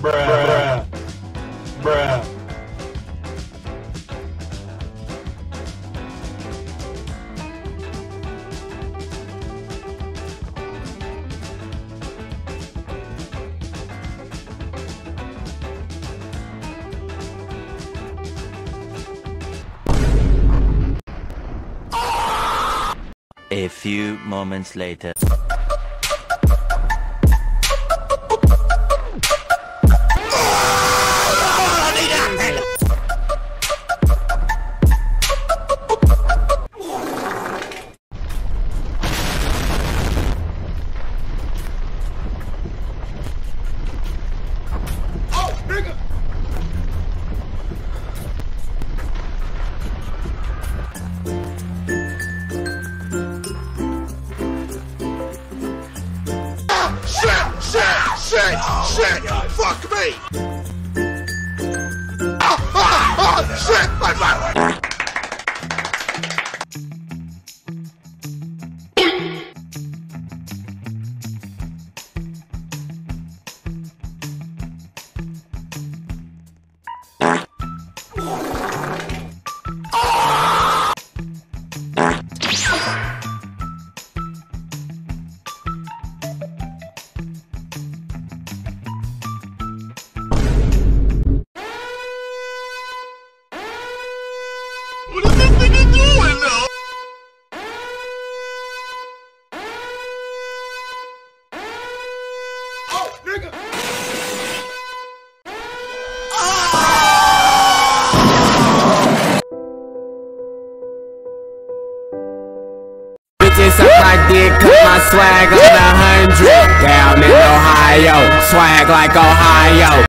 Bruh. Bruh. A few moments later. Shit! Shit! Fuck me! Ah, shit! My mouth! What is this nigga doing now? Oh, nigga! Bitches suck my dick, my swag on a hundred. Down in Ohio, swag like Ohio.